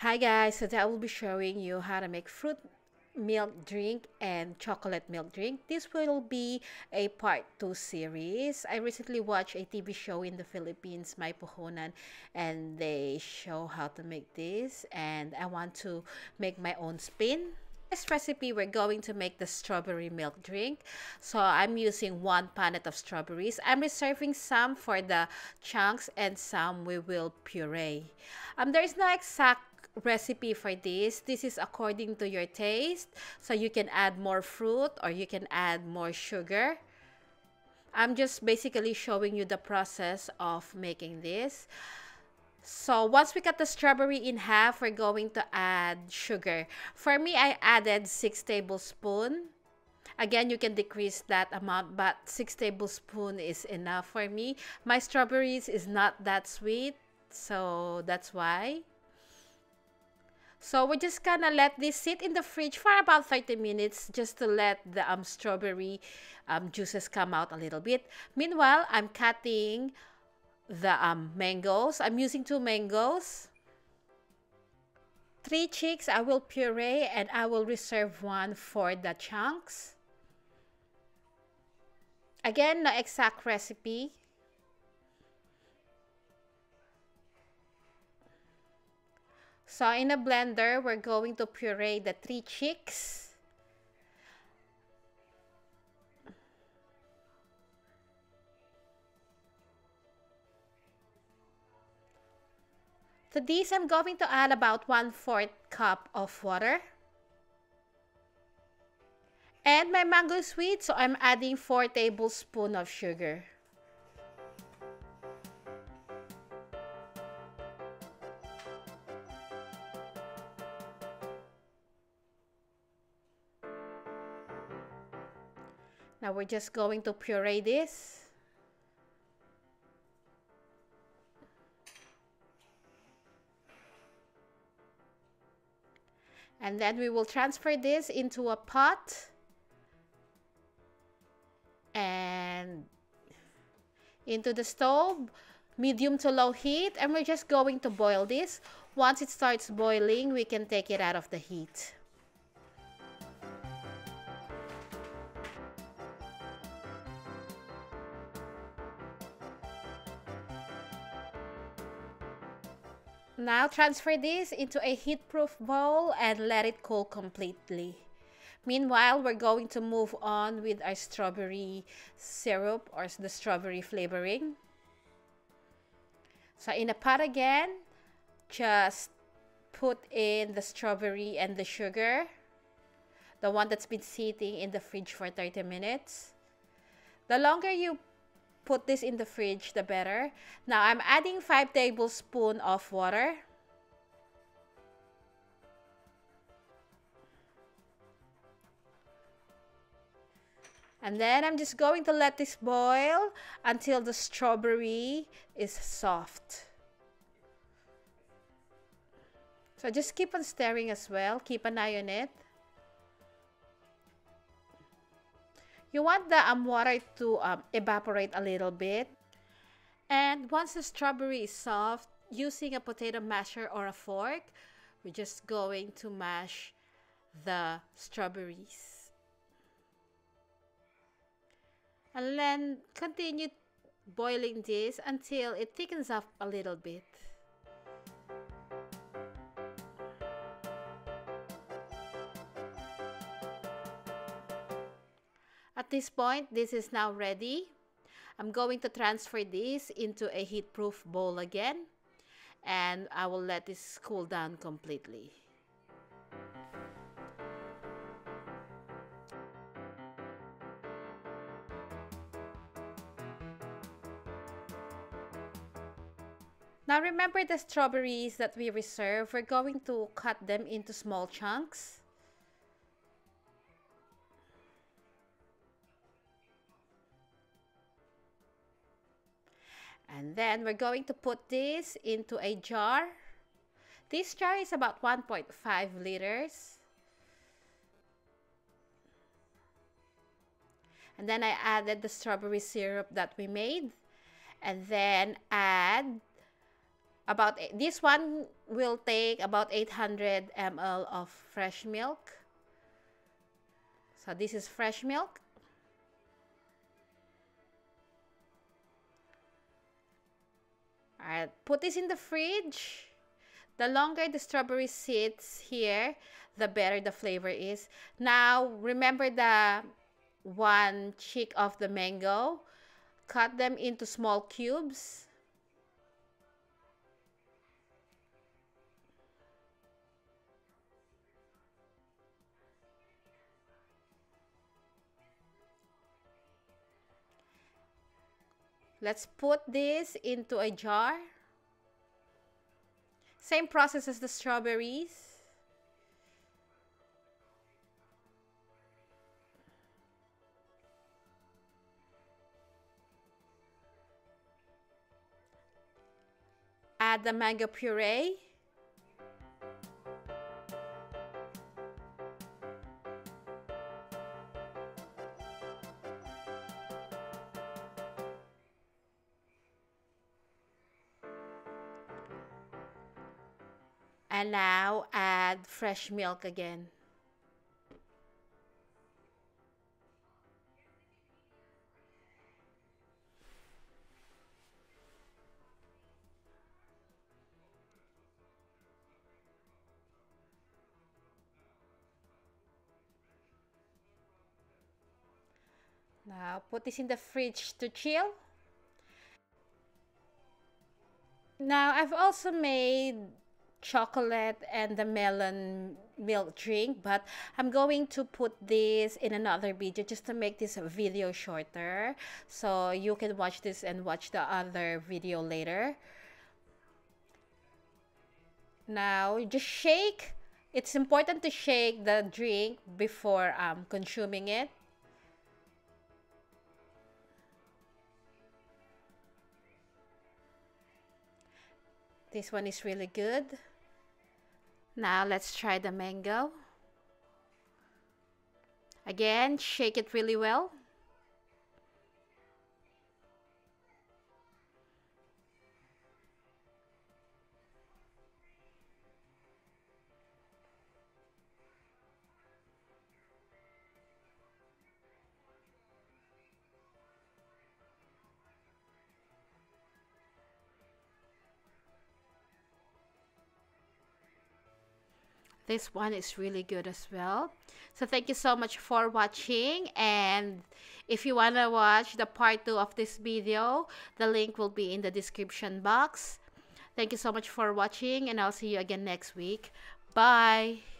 Hi guys, today I will be showing you how to make fruit milk drink and chocolate milk drink. This will be a part 2 series. I recently watched a TV show in the Philippines, My Puhunan, and they show how to make this and I want to make my own spin. This recipe, we're going to make the strawberry milk drink. So I'm using one punnet of strawberries. I'm reserving some for the chunks and some we will puree. Um, there is no exact recipe for this. This is according to your taste. So you can add more fruit or you can add more sugar. I'm just basically showing you the process of making this. So once we cut the strawberry in half, we're going to add sugar. For me, I added 6 tablespoons. Again, you can decrease that amount, but 6 tablespoons is enough for me. My strawberries is not that sweet, so that's why. So we're just gonna let this sit in the fridge for about 30 minutes just to let the um, strawberry um, juices come out a little bit. Meanwhile, I'm cutting the um, mangoes. I'm using two mangoes. Three chicks I will puree and I will reserve one for the chunks. Again, no exact recipe. So in a blender, we're going to puree the three chicks. To this, I'm going to add about 1 4th cup of water. And my mango sweet, so I'm adding 4 tablespoons of sugar. Now we're just going to puree this. And then we will transfer this into a pot. And into the stove, medium to low heat. And we're just going to boil this. Once it starts boiling, we can take it out of the heat. Now transfer this into a heat-proof bowl and let it cool completely. Meanwhile, we're going to move on with our strawberry syrup or the strawberry flavoring. So in a pot again, just put in the strawberry and the sugar. The one that's been sitting in the fridge for 30 minutes. The longer you put this in the fridge, the better. Now, I'm adding 5 tablespoons of water. And then I'm just going to let this boil until the strawberry is soft. So just keep on stirring as well. Keep an eye on it. You want the um, water to um, evaporate a little bit. And once the strawberry is soft, using a potato masher or a fork, we're just going to mash the strawberries. And then continue boiling this until it thickens up a little bit. At this point, this is now ready. I'm going to transfer this into a heat-proof bowl again. And I will let this cool down completely. Now remember the strawberries that we reserved, we're going to cut them into small chunks. And then we're going to put this into a jar. This jar is about 1.5 liters. And then I added the strawberry syrup that we made. And then add about this one will take about 800 ml of fresh milk so this is fresh milk Put this in the fridge. The longer the strawberry sits here, the better the flavor is. Now, remember the one cheek of the mango. Cut them into small cubes. Let's put this into a jar. Same process as the strawberries. Add the mango puree. And now add fresh milk again. Now put this in the fridge to chill. Now I've also made chocolate and the melon milk drink but I'm going to put this in another video just to make this video shorter. So you can watch this and watch the other video later. Now just shake. It's important to shake the drink before um, consuming it This one is really good. Now let's try the mango. Again, shake it really well. This one is really good as well. So thank you so much for watching and if you want to watch the part 2 of this video the link will be in the description box. Thank you so much for watching and i'll see you again next week. Bye